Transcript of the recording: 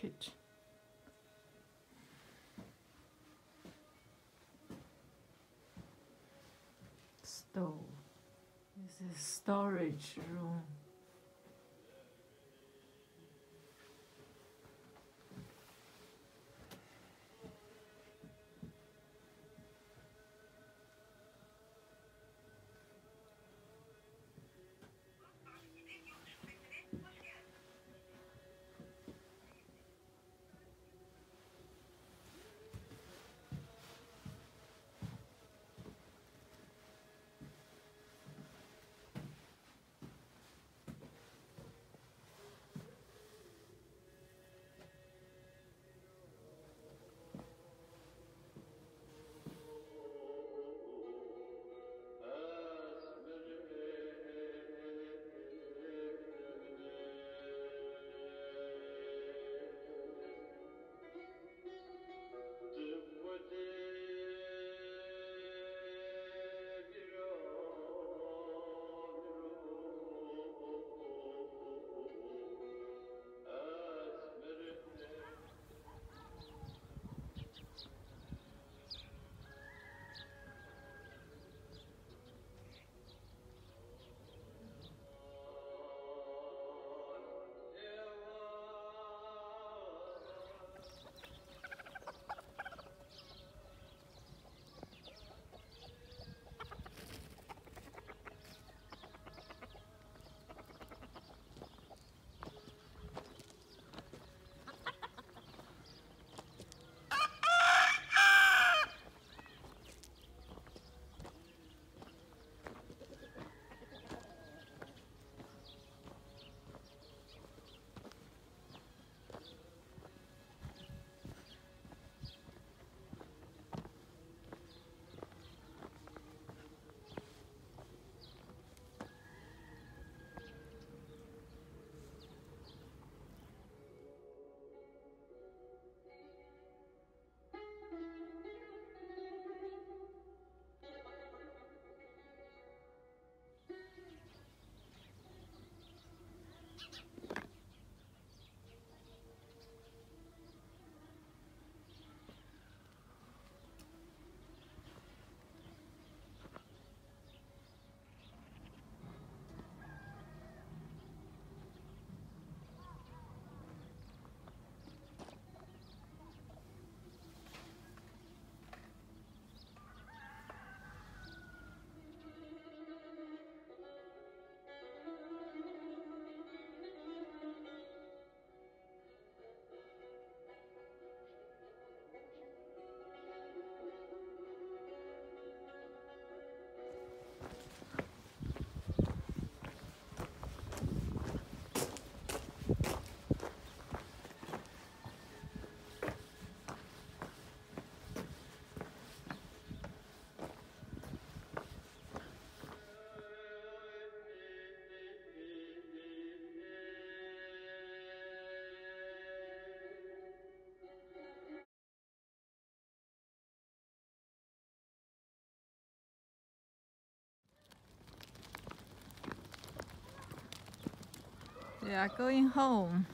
kitchen. Stove. This is storage room. Are going home.